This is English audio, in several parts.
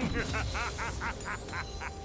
ハハハハハ!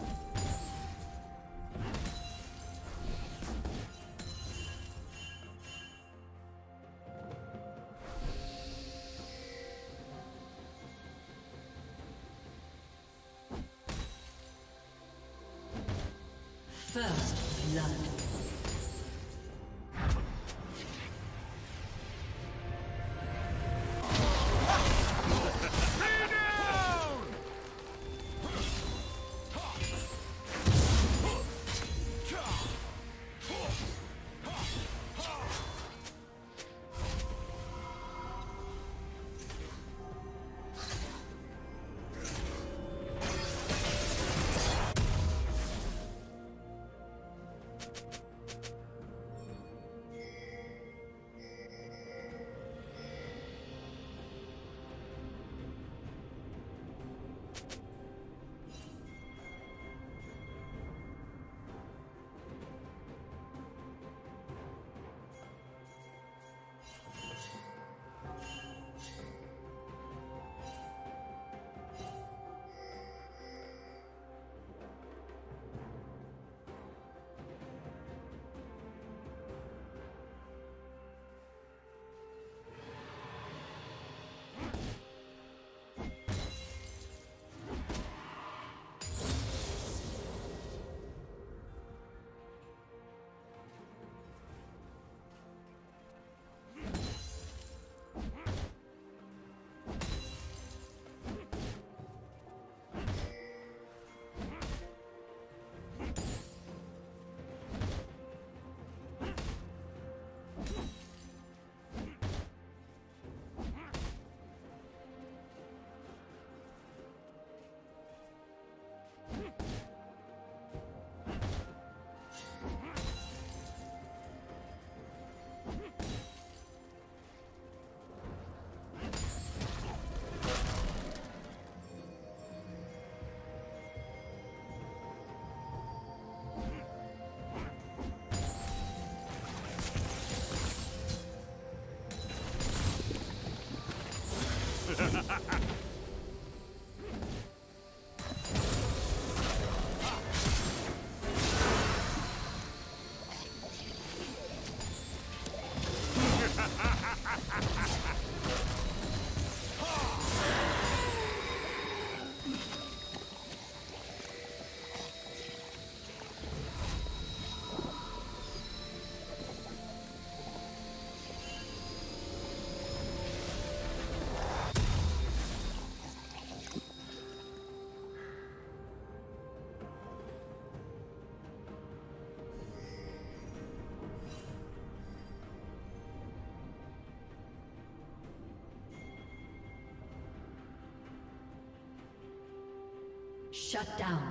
Shut down.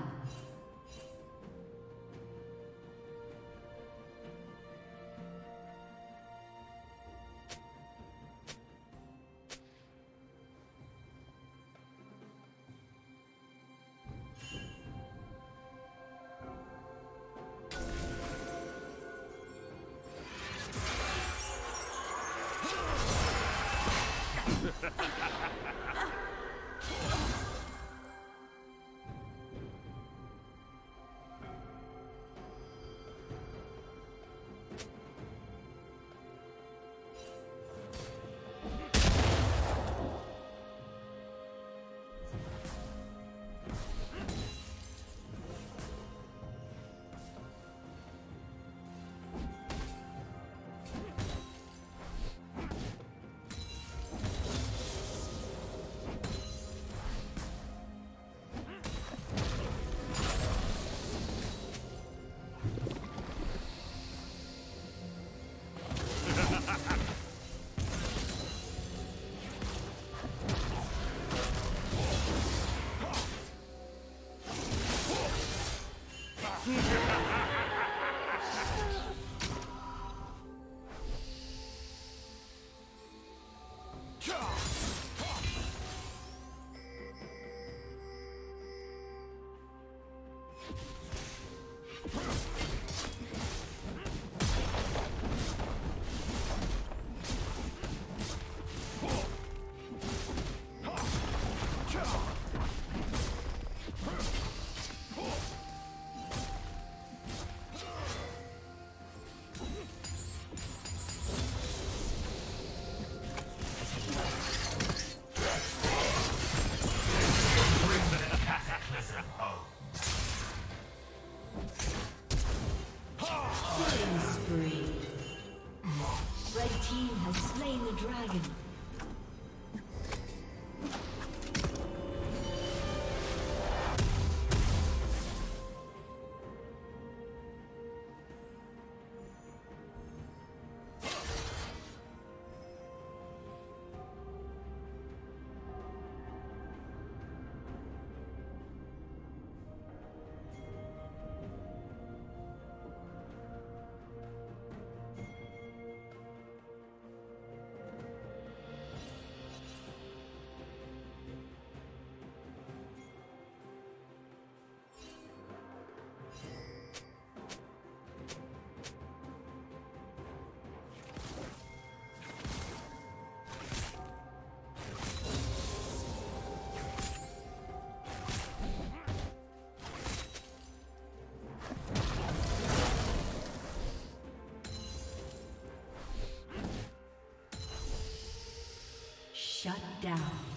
Huh? Dragon. Shut down.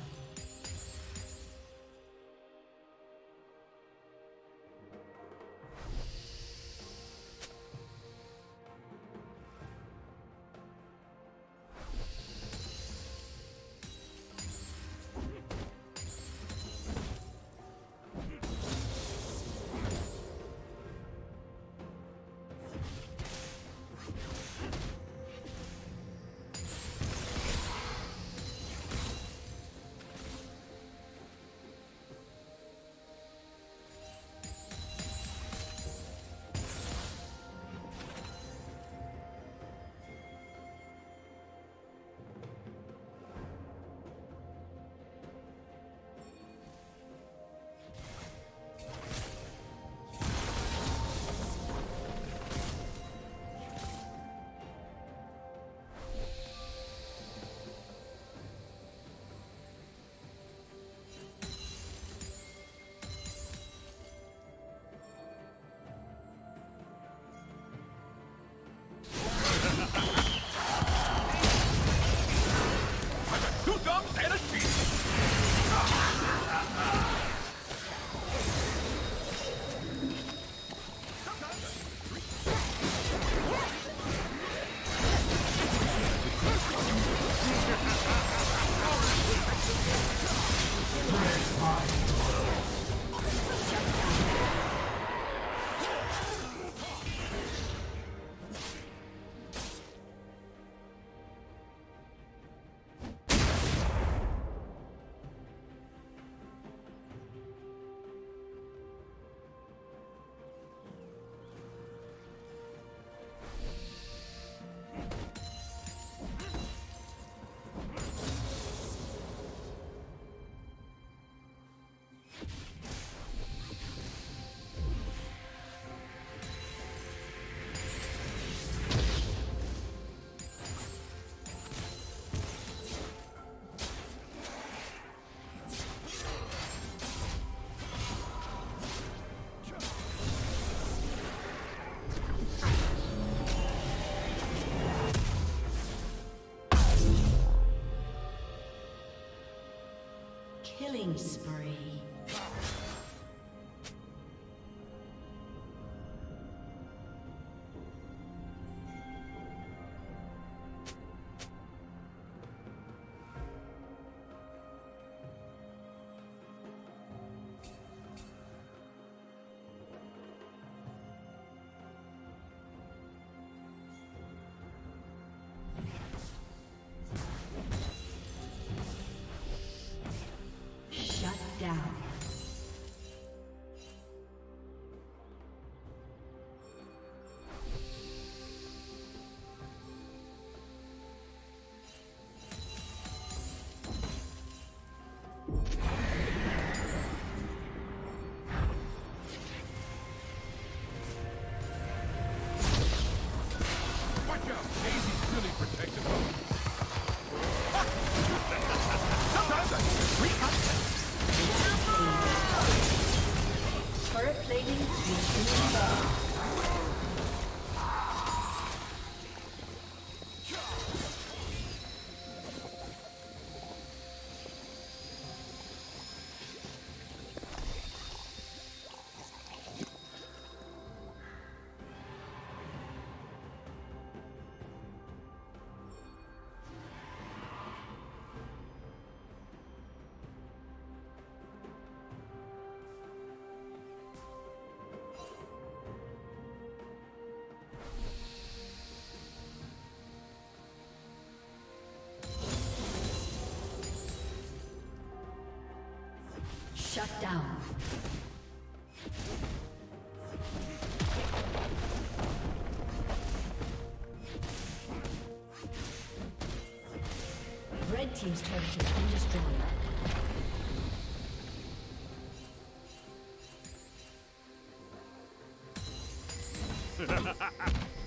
Shut down. Red Team's turret has been destroyed. Red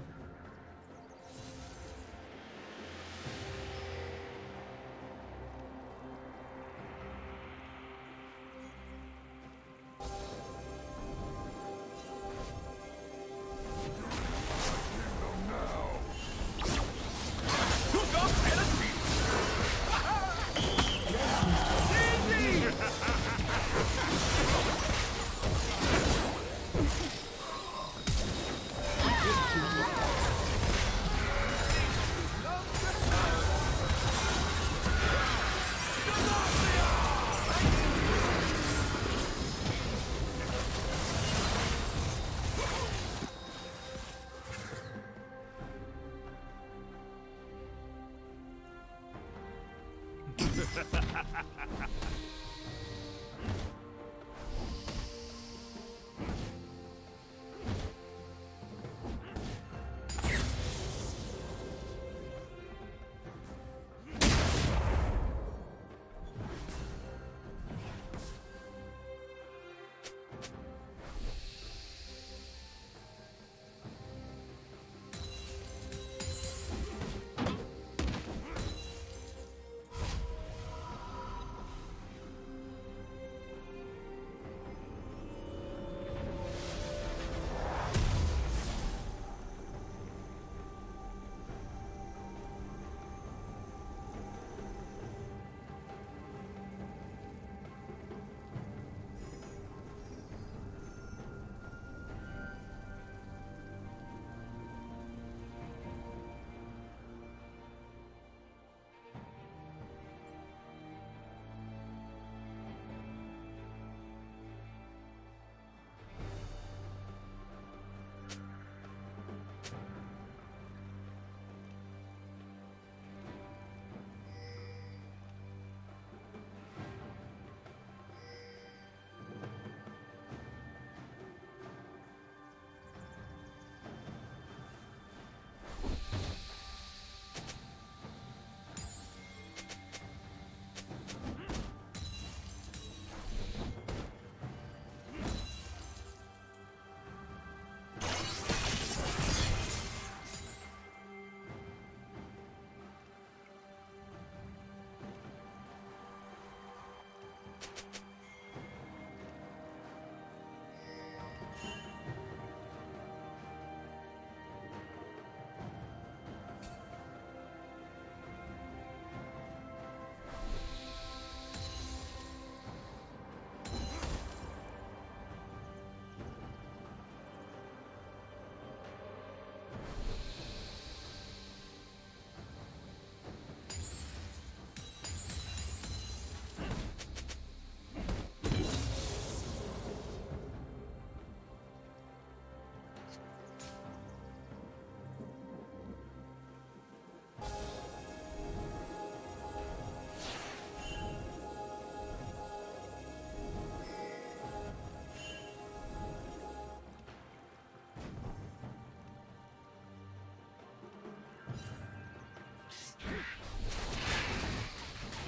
Ha ha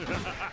ha!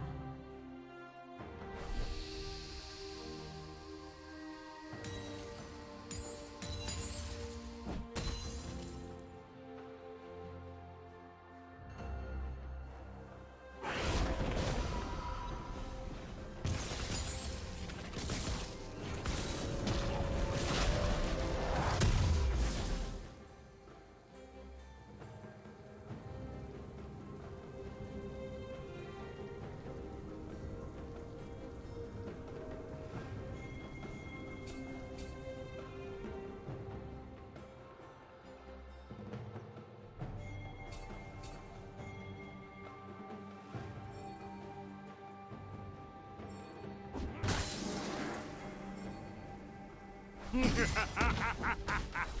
Ha ha ha ha ha ha!